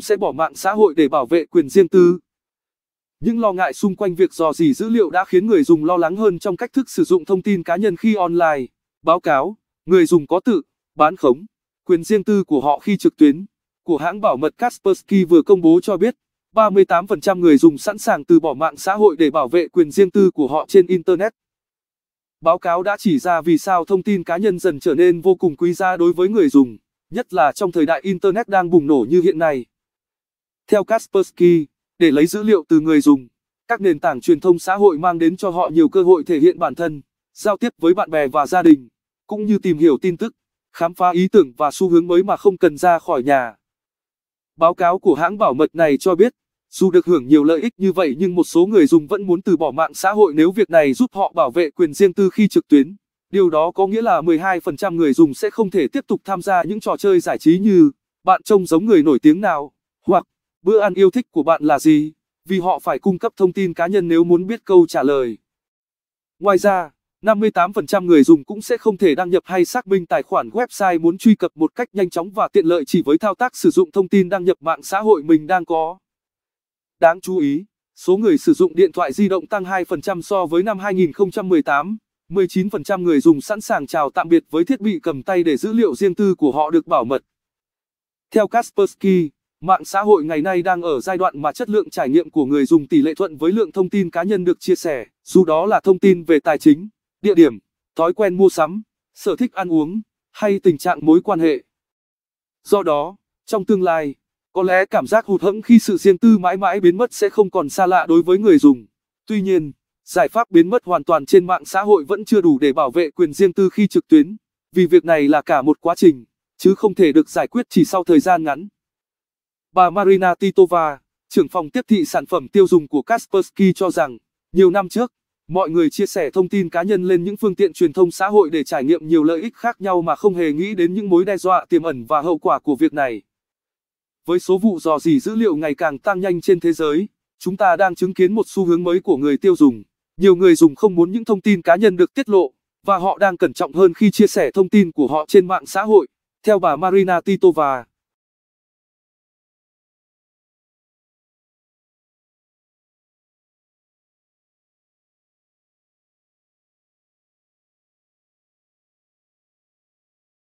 sẽ bỏ mạng xã hội để bảo vệ quyền riêng tư. Những lo ngại xung quanh việc dò dỉ dữ liệu đã khiến người dùng lo lắng hơn trong cách thức sử dụng thông tin cá nhân khi online. Báo cáo, người dùng có tự bán khống quyền riêng tư của họ khi trực tuyến, của hãng bảo mật Kaspersky vừa công bố cho biết, 38% người dùng sẵn sàng từ bỏ mạng xã hội để bảo vệ quyền riêng tư của họ trên Internet. Báo cáo đã chỉ ra vì sao thông tin cá nhân dần trở nên vô cùng quý giá đối với người dùng, nhất là trong thời đại Internet đang bùng nổ như hiện nay. Theo Kaspersky, để lấy dữ liệu từ người dùng, các nền tảng truyền thông xã hội mang đến cho họ nhiều cơ hội thể hiện bản thân, giao tiếp với bạn bè và gia đình, cũng như tìm hiểu tin tức, khám phá ý tưởng và xu hướng mới mà không cần ra khỏi nhà. Báo cáo của hãng bảo mật này cho biết, dù được hưởng nhiều lợi ích như vậy nhưng một số người dùng vẫn muốn từ bỏ mạng xã hội nếu việc này giúp họ bảo vệ quyền riêng tư khi trực tuyến. Điều đó có nghĩa là 12% người dùng sẽ không thể tiếp tục tham gia những trò chơi giải trí như bạn trông giống người nổi tiếng nào, hoặc bữa ăn yêu thích của bạn là gì, vì họ phải cung cấp thông tin cá nhân nếu muốn biết câu trả lời. Ngoài ra, 58% người dùng cũng sẽ không thể đăng nhập hay xác minh tài khoản website muốn truy cập một cách nhanh chóng và tiện lợi chỉ với thao tác sử dụng thông tin đăng nhập mạng xã hội mình đang có. Đáng chú ý, số người sử dụng điện thoại di động tăng 2% so với năm 2018. 19% người dùng sẵn sàng chào tạm biệt với thiết bị cầm tay để dữ liệu riêng tư của họ được bảo mật. Theo Kaspersky, mạng xã hội ngày nay đang ở giai đoạn mà chất lượng trải nghiệm của người dùng tỷ lệ thuận với lượng thông tin cá nhân được chia sẻ, dù đó là thông tin về tài chính, địa điểm, thói quen mua sắm, sở thích ăn uống, hay tình trạng mối quan hệ. Do đó, trong tương lai, có lẽ cảm giác hụt hẫng khi sự riêng tư mãi mãi biến mất sẽ không còn xa lạ đối với người dùng. Tuy nhiên, giải pháp biến mất hoàn toàn trên mạng xã hội vẫn chưa đủ để bảo vệ quyền riêng tư khi trực tuyến, vì việc này là cả một quá trình, chứ không thể được giải quyết chỉ sau thời gian ngắn. Bà Marina Titova, trưởng phòng tiếp thị sản phẩm tiêu dùng của Kaspersky cho rằng, nhiều năm trước, Mọi người chia sẻ thông tin cá nhân lên những phương tiện truyền thông xã hội để trải nghiệm nhiều lợi ích khác nhau mà không hề nghĩ đến những mối đe dọa tiềm ẩn và hậu quả của việc này. Với số vụ dò dỉ dữ liệu ngày càng tăng nhanh trên thế giới, chúng ta đang chứng kiến một xu hướng mới của người tiêu dùng. Nhiều người dùng không muốn những thông tin cá nhân được tiết lộ, và họ đang cẩn trọng hơn khi chia sẻ thông tin của họ trên mạng xã hội. Theo bà Marina Titova,